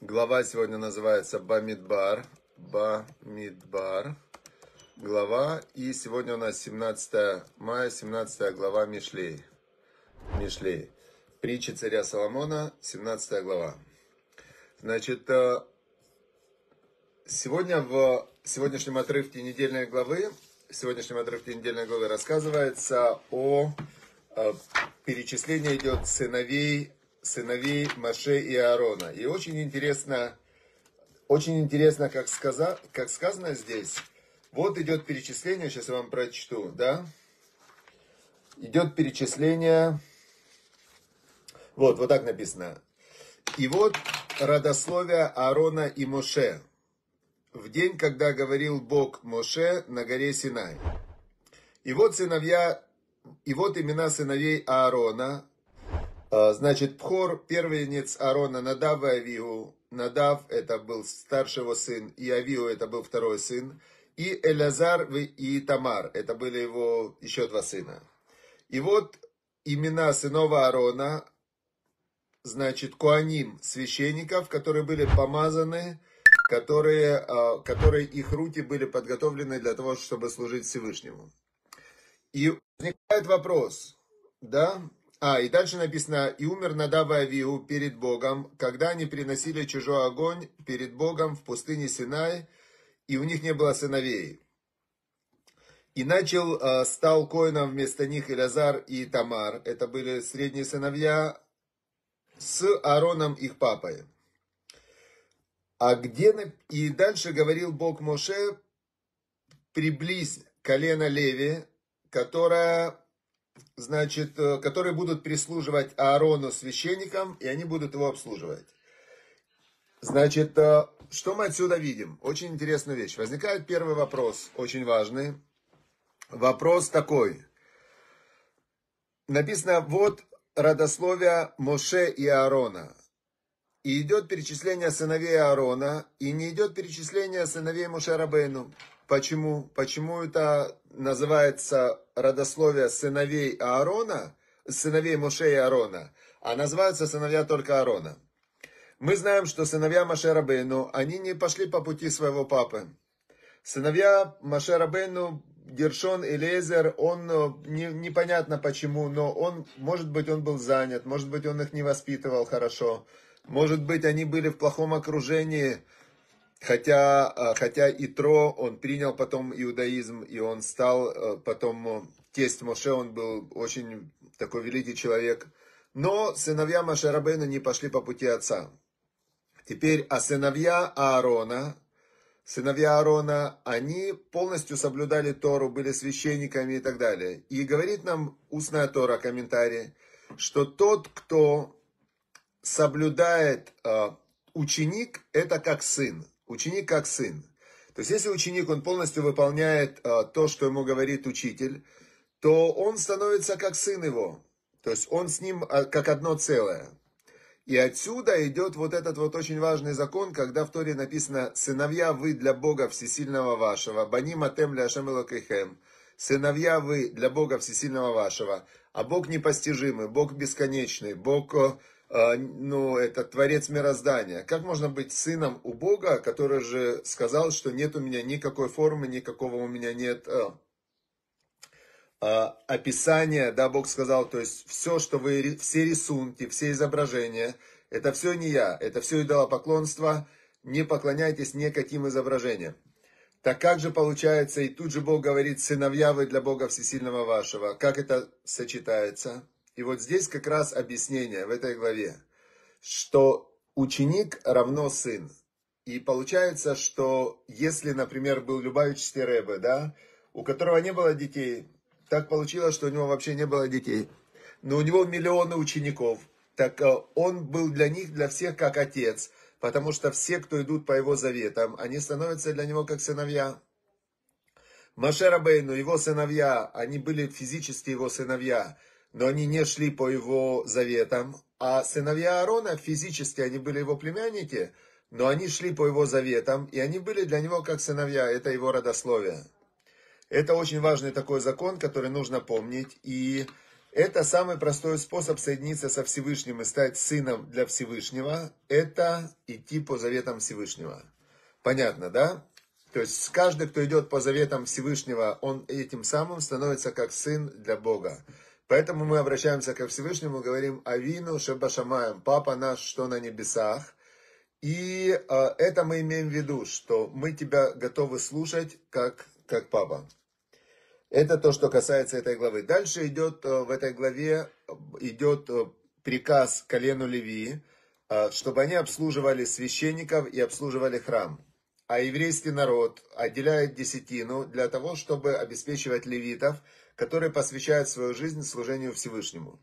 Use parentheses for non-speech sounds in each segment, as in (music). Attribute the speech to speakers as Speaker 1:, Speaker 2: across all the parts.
Speaker 1: Глава сегодня называется Бамидбар. Бамидбар. Глава. И сегодня у нас 17 мая, 17 глава Мишлей. Мишлей. Притча царя Соломона, 17 глава. Значит, э, сегодня в сегодняшнем отрывке недельной главы, в сегодняшнем отрывке недельной главы рассказывается о, о перечислении идет сыновей, сыновей Маше и Аарона. И очень интересно, очень интересно, как, сказа, как сказано здесь, вот идет перечисление, сейчас я вам прочту, да? Идет перечисление вот, вот так написано. И вот родословие Аарона и Моше. В день, когда говорил Бог Моше на горе Синай. И вот сыновья, и вот имена сыновей Аарона. А, значит, Пхор, первенец Аарона, Надав и Авиу. Надав это был старший его сын, и Авиу это был второй сын. И Элязар и Тамар, это были его еще два сына. И вот имена сынов Аарона, значит, куаним, священников, которые были помазаны, которые, а, которые их руки были подготовлены для того, чтобы служить Всевышнему. И возникает вопрос, да, а, и дальше написано, и умер Надава Авиу перед Богом, когда они приносили чужой огонь перед Богом в пустыне Синай, и у них не было сыновей. И начал, а, стал коином вместо них Илязар и Тамар. Это были средние сыновья с Аароном их папой. А где... И дальше говорил Бог Моше, приблизь колено Леви, которая, значит, э, которые будут прислуживать Аарону священникам, и они будут его обслуживать. Значит, э, что мы отсюда видим? Очень интересная вещь. Возникает первый вопрос, очень важный. Вопрос такой. Написано, вот родословия Моше и Аарона. И идет перечисление сыновей Аарона, и не идет перечисление сыновей Моше Рабейну. Почему? Почему это называется родословие сыновей Аарона, сыновей Моше и Аарона, а называются сыновья только Аарона? Мы знаем, что сыновья Моше Рабейну, они не пошли по пути своего папы. Сыновья Моше Рабейну Гершон Элезер, он э, не, непонятно почему, но он, может быть, он был занят, может быть, он их не воспитывал хорошо, может быть, они были в плохом окружении, хотя, э, хотя Итро, он принял потом иудаизм, и он стал э, потом, тесть Моше, он был очень такой великий человек, но сыновья Машарабейна не пошли по пути отца. Теперь, а сыновья Аарона, сыновья Аарона, они полностью соблюдали Тору, были священниками и так далее. И говорит нам устная Тора, комментарий, что тот, кто соблюдает э, ученик, это как сын. Ученик как сын. То есть, если ученик, он полностью выполняет э, то, что ему говорит учитель, то он становится как сын его. То есть, он с ним э, как одно целое. И отсюда идет вот этот вот очень важный закон, когда в Торе написано «Сыновья вы для Бога Всесильного вашего, баним атем для Ашамелокейхем». Сыновья вы для Бога Всесильного вашего. А Бог непостижимый, Бог бесконечный, Бог, э, ну, это Творец мироздания. Как можно быть сыном у Бога, который же сказал, что нет у меня никакой формы, никакого у меня нет э, а, описание, да, Бог сказал, то есть все, что вы, все рисунки, все изображения, это все не я, это все идолопоклонство, не поклоняйтесь никаким изображениям. Так как же получается, и тут же Бог говорит, сыновья вы для Бога Всесильного вашего, как это сочетается? И вот здесь как раз объяснение в этой главе, что ученик равно сын. И получается, что если, например, был Любавичский Рэбе, да, у которого не было детей, так получилось, что у него вообще не было детей. Но у него миллионы учеников. Так э, он был для них, для всех как отец. Потому что все, кто идут по его заветам, они становятся для него как сыновья. Маше Рабейну, его сыновья, они были физически его сыновья, но они не шли по его заветам. А сыновья Аарона, физически они были его племянники, но они шли по его заветам, и они были для него как сыновья, это его родословие. Это очень важный такой закон, который нужно помнить. И Это самый простой способ соединиться со Всевышним и стать сыном для Всевышнего. Это идти по заветам Всевышнего. Понятно, да? То есть каждый, кто идет по заветам Всевышнего, он этим самым становится как сын для Бога. Поэтому мы обращаемся ко Всевышнему, говорим Авину Шебашамаем, Папа наш, что на небесах. И э, это мы имеем в виду, что мы тебя готовы слушать как, как Папа. Это то, что касается этой главы. Дальше идет э, в этой главе идет э, приказ колену Левии, э, чтобы они обслуживали священников и обслуживали храм а еврейский народ отделяет десятину для того, чтобы обеспечивать левитов, которые посвящают свою жизнь служению Всевышнему.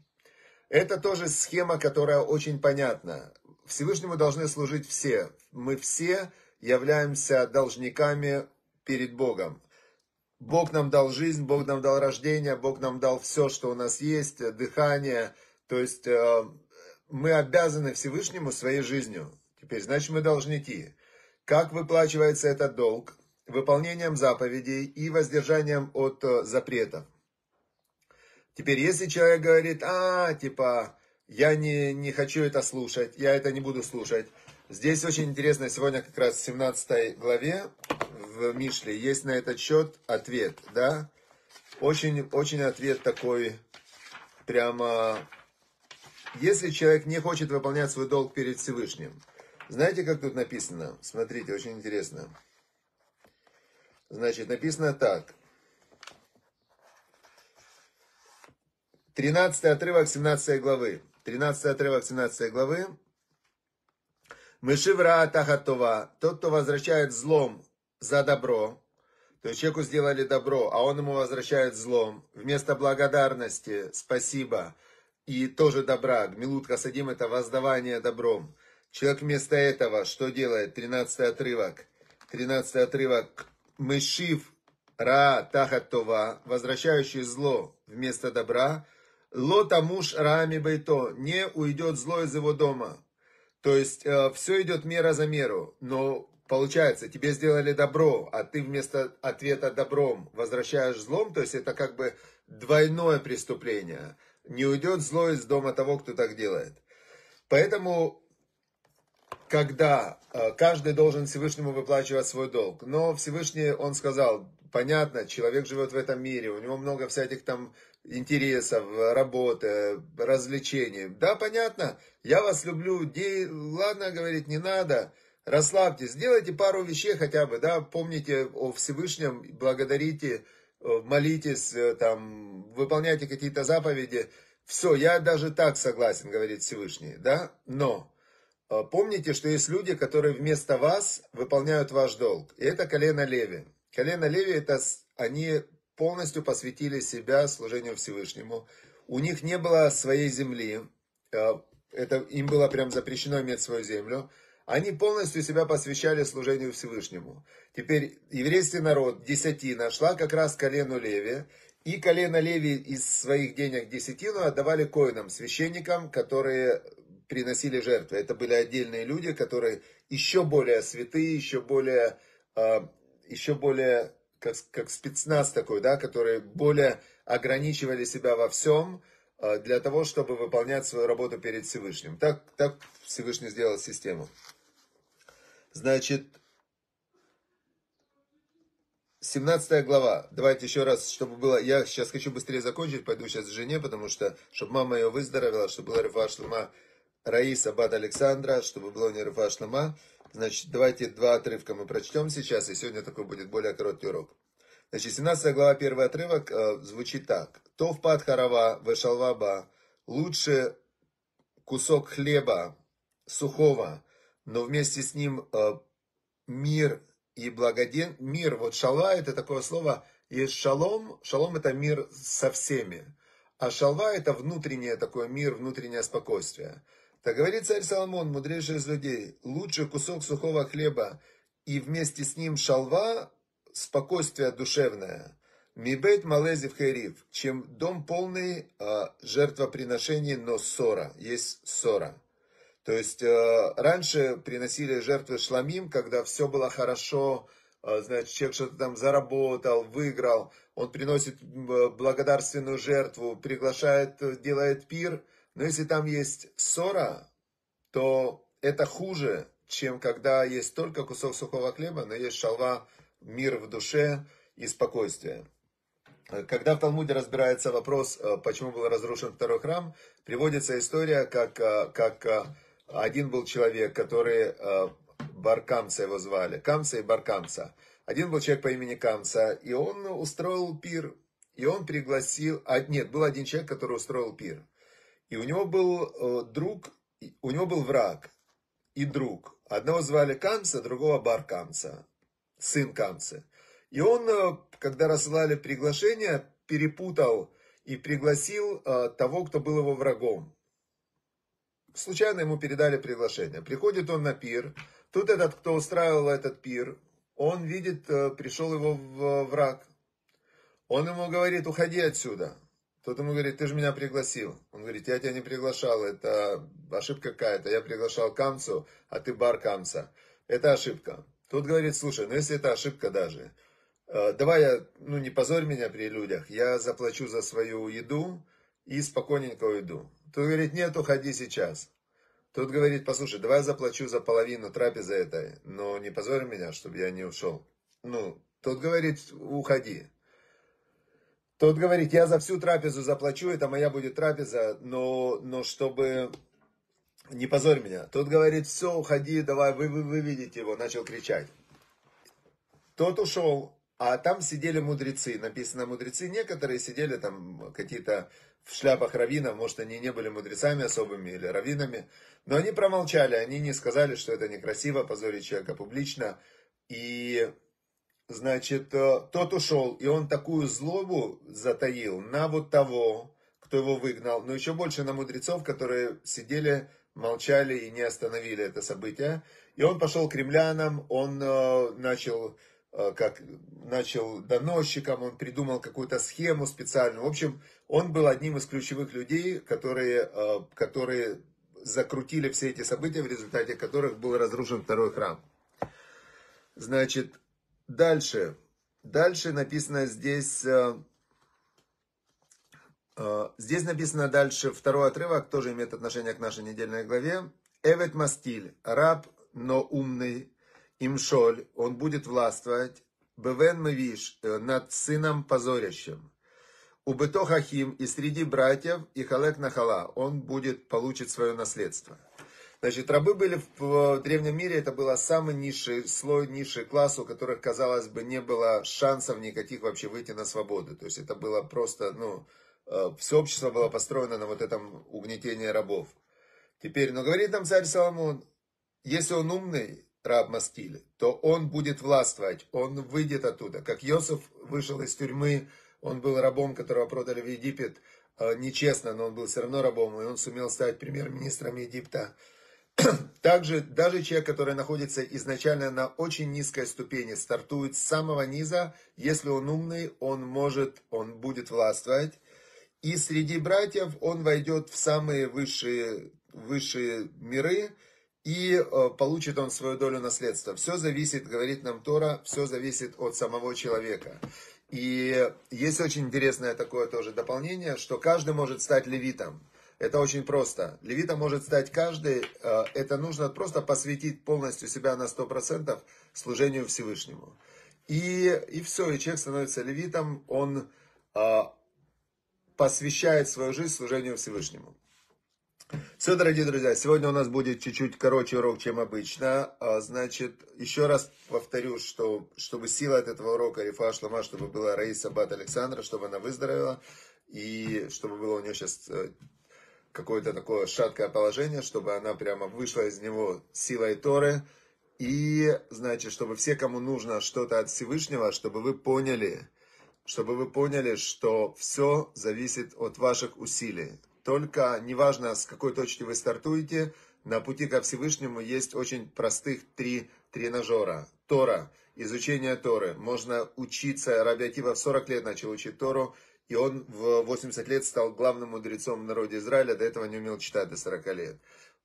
Speaker 1: Это тоже схема, которая очень понятна. Всевышнему должны служить все. Мы все являемся должниками перед Богом. Бог нам дал жизнь, Бог нам дал рождение, Бог нам дал все, что у нас есть, дыхание. То есть э, мы обязаны Всевышнему своей жизнью. Теперь, значит, мы должники. Как выплачивается этот долг? Выполнением заповедей и воздержанием от э, запретов. Теперь, если человек говорит, а, типа, я не, не хочу это слушать, я это не буду слушать. Здесь очень интересно, сегодня как раз в 17 главе в Мишле есть на этот счет ответ, да? Очень, очень ответ такой, прямо, если человек не хочет выполнять свой долг перед Всевышним, знаете, как тут написано? Смотрите, очень интересно. Значит, написано так. 13 отрывок 17 главы. 13 отрывок 17 главы. Мышивра Тахатова. Тот, кто возвращает злом за добро. То есть человеку сделали добро, а он ему возвращает злом. Вместо благодарности, спасибо и тоже добра. Гмилут Хасадим это воздавание добром. Человек вместо этого что делает? 13 отрывок. 13 отрывок. Мышив ра тахатова, возвращающий зло вместо добра. Лота муж рами бейто, не уйдет зло из его дома. То есть э, все идет мера за меру, но получается, тебе сделали добро, а ты вместо ответа добром возвращаешь злом, то есть это как бы двойное преступление. Не уйдет зло из дома того, кто так делает. Поэтому когда э, каждый должен Всевышнему выплачивать свой долг. Но Всевышний, он сказал, понятно, человек живет в этом мире, у него много всяких там интересов, работы, развлечений. Да, понятно, я вас люблю, де... ладно, говорит, не надо, расслабьтесь, сделайте пару вещей хотя бы, да, помните о Всевышнем, благодарите, э, молитесь, э, там, выполняйте какие-то заповеди. Все, я даже так согласен, говорит Всевышний, да, но а, помните, что есть люди, которые вместо вас выполняют ваш долг. И это колено Леви. Колено Леви, это они полностью посвятили себя служению Всевышнему. У них не было своей земли. А, это, им было прям запрещено иметь свою землю. Они полностью себя посвящали служению Всевышнему. Теперь еврейский народ, десятина, шла как раз к колену Леви. И колено Леви из своих денег десятину отдавали коинам, священникам, которые приносили жертвы. Это были отдельные люди, которые еще более святые, еще более, а, еще более как, как спецназ такой, да, которые более ограничивали себя во всем а, для того, чтобы выполнять свою работу перед Всевышним. Так, так Всевышний сделал систему. Значит, 17 глава. Давайте еще раз, чтобы было... Я сейчас хочу быстрее закончить, пойду сейчас к жене, потому что, чтобы мама ее выздоровела, чтобы была Рифа Шлема Раиса Бад Александра, чтобы было не Рифа Шлема. Значит, давайте два отрывка мы прочтем сейчас, и сегодня такой будет более короткий урок. Значит, 17 глава, первый отрывок э, звучит так. То в пад харава, вешалваба, лучше кусок хлеба сухого, но вместе с ним э, мир и благоден. Мир, вот шалва это такое слово, есть шалом, шалом это мир со всеми. А шалва это внутреннее такое мир, внутреннее спокойствие. Так говорит царь Соломон, мудрейший из людей, лучше кусок сухого хлеба и вместе с ним шалва, спокойствие душевное, мибейт в хайрив, чем дом полный э, жертвоприношений, но ссора, есть ссора. То есть э, раньше приносили жертвы шламим, когда все было хорошо, а, значит, человек что-то там заработал, выиграл, он приносит благодарственную жертву, приглашает, делает пир, но если там есть ссора, то это хуже, чем когда есть только кусок сухого хлеба, но есть шалва, мир в душе и спокойствие. Когда в Талмуде разбирается вопрос, э, почему был разрушен второй храм, приводится история, как, э, как э, один был человек, который Баркамца его звали, Камца и Баркамца. Один был человек по имени Камца, и он устроил пир, и он пригласил, а, нет, был один человек, который устроил пир. И у него был друг, у него был враг и друг. Одного звали Камца, другого Баркамца, сын Камца. И он, э, когда рассылали приглашение, перепутал и пригласил э, того, кто был его врагом. Случайно ему передали приглашение. Приходит он на пир. Тут этот, кто устраивал этот пир, он видит, э, пришел его враг. Он ему говорит, уходи отсюда. Тот ему говорит, ты же меня пригласил. Он говорит, я тебя не приглашал, это ошибка какая-то. Я приглашал Камцу, а ты бар Камца. Это ошибка. Тот говорит, слушай, ну если это ошибка даже, Э, давай я, ну не позорь меня при людях, я заплачу за свою еду и спокойненько уйду. Тут говорит, нет, уходи сейчас. Тут говорит, послушай, давай я заплачу за половину трапезы этой, но не позорь меня, чтобы я не ушел. Ну, тот говорит, уходи. Тот говорит, я за всю трапезу заплачу, это моя будет трапеза, но, но чтобы не позорь меня. Тот говорит, все, уходи, давай, вы, вы, вы видите его, начал кричать. Тот ушел, а там сидели мудрецы, написано мудрецы, некоторые сидели там какие-то в шляпах раввинов, может они не были мудрецами особыми или раввинами, но они промолчали, они не сказали, что это некрасиво позорить человека публично. И, значит, э, тот ушел, и он такую злобу затаил на вот того, кто его выгнал, но еще больше на мудрецов, которые сидели, молчали и не остановили это событие. И он пошел к римлянам, он э, начал Э, как начал доносчиком, он придумал какую-то схему специальную. В общем, он был одним из ключевых людей, которые, которые закрутили все эти события, в результате которых был разрушен второй храм. Значит, дальше. Дальше написано здесь... Э, здесь написано дальше второй отрывок, тоже имеет отношение к нашей недельной главе. Эвет Мастиль, раб, но умный, Имшоль, он будет властвовать, Бевен Мавиш, э, над сыном позорящим. У Бетохахим и среди братьев, и Халек Нахала, он будет, получить свое наследство. Значит, рабы были в древнем мире, это был самый низший слой, низший класс, у которых, казалось бы, не было шансов никаких вообще выйти на свободу. То есть это было просто, ну, э, все общество было построено на вот этом угнетении рабов. Теперь, но говорит нам царь Соломон, если он умный, раб Маскиль, то он будет властвовать, он выйдет оттуда. Как Йосиф вышел из тюрьмы, он был рабом, которого продали в Египет, э, нечестно, но он был все равно рабом, и он сумел стать премьер-министром Египта. (clears throat) Также даже человек, который находится изначально на очень низкой ступени, стартует с самого низа, если он умный, он может, он будет властвовать. И среди братьев он войдет в самые высшие, высшие миры, и э, получит он свою долю наследства. Все зависит, говорит нам Тора, все зависит от самого человека. И есть очень интересное такое тоже дополнение, что каждый может стать левитом. Это очень просто. Левитом может стать каждый. Э, это нужно просто посвятить полностью себя на 100% служению Всевышнему. И, и все, и человек становится левитом, он э, посвящает свою жизнь служению Всевышнему. Все, дорогие друзья, сегодня у нас будет чуть-чуть короче урок, чем обычно. А, значит, еще раз повторю, что чтобы сила от этого урока Рифа Шлама, чтобы была Раиса Бат Александра, чтобы она выздоровела, и чтобы было у нее сейчас э, какое-то такое шаткое положение, чтобы она прямо вышла из него силой Торы. И, значит, чтобы все, кому нужно что-то от Всевышнего, чтобы вы поняли, чтобы вы поняли, что все зависит от ваших усилий. Только неважно, с какой точки вы стартуете, на пути ко Всевышнему есть очень простых три тренажера. Тора, изучение Торы. Можно учиться, Раби в 40 лет начал учить Тору, и он в 80 лет стал главным мудрецом в народе Израиля, до этого не умел читать до 40 лет.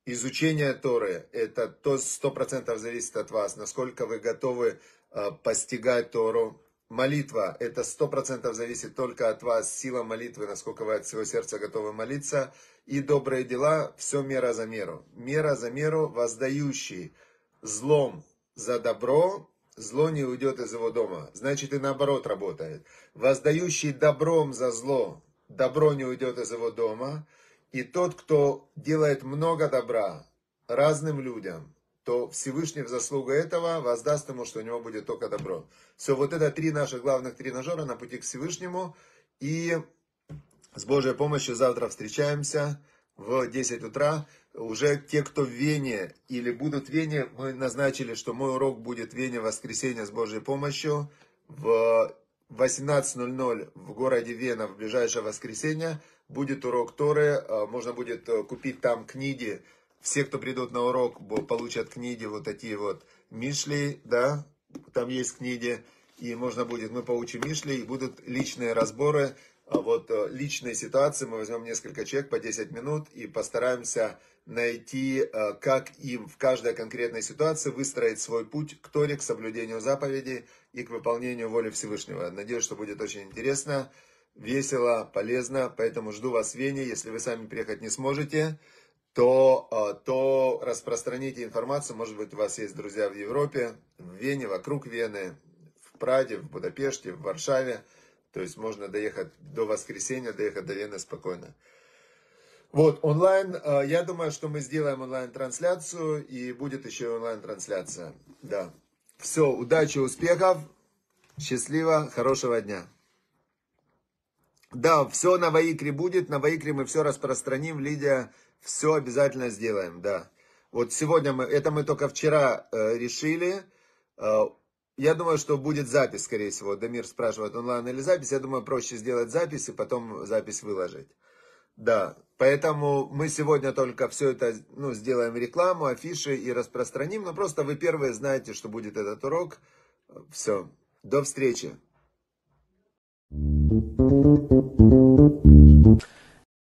Speaker 1: Изучение Торы, это то 100% зависит от вас, насколько вы готовы э, постигать Тору. Молитва, это сто процентов зависит только от вас, сила молитвы, насколько вы от всего сердца готовы молиться. И добрые дела, все мера за меру. Мера за меру, воздающий злом за добро, зло не уйдет из его дома. Значит, и наоборот работает. Воздающий добром за зло, добро не уйдет из его дома. И тот, кто делает много добра разным людям, то Всевышний в заслугу этого воздаст ему, что у него будет только добро. Все, вот это три наших главных тренажера на пути к Всевышнему. И с Божьей помощью завтра встречаемся в 10 утра. Уже те, кто в Вене или будут в Вене, мы назначили, что мой урок будет в Вене в воскресенье с Божьей помощью в 18.00 в городе Вена в ближайшее воскресенье будет урок Торы. А, можно будет э, купить там книги. Все, кто придут на урок, получат книги вот такие вот Мишли, да, там есть книги. И можно будет, мы поучим Мишли, и будут личные разборы вот э, личные ситуации, мы возьмем несколько человек по 10 минут и постараемся найти, э, как им в каждой конкретной ситуации выстроить свой путь к Торе, к соблюдению заповедей и к выполнению воли Всевышнего. Надеюсь, что будет очень интересно, весело, полезно, поэтому жду вас в Вене. Если вы сами приехать не сможете, то, э, то распространите информацию. Может быть, у вас есть друзья в Европе, в Вене, вокруг Вены, в Праде, в Будапеште, в Варшаве. То есть можно доехать до воскресенья, доехать до Вены спокойно. Вот, онлайн, э, я думаю, что мы сделаем онлайн-трансляцию, и будет еще онлайн-трансляция. Да. Все, удачи, успехов, счастливо, хорошего дня. Да, все на Ваикре будет, на Ваикре мы все распространим, Лидия, все обязательно сделаем, да. Вот сегодня мы, это мы только вчера э, решили, э, я думаю, что будет запись, скорее всего. Дамир спрашивает, онлайн или запись. Я думаю, проще сделать запись и потом запись выложить. Да, поэтому мы сегодня только все это ну, сделаем рекламу, афиши и распространим. Но просто вы первые знаете, что будет этот урок. Все. До встречи.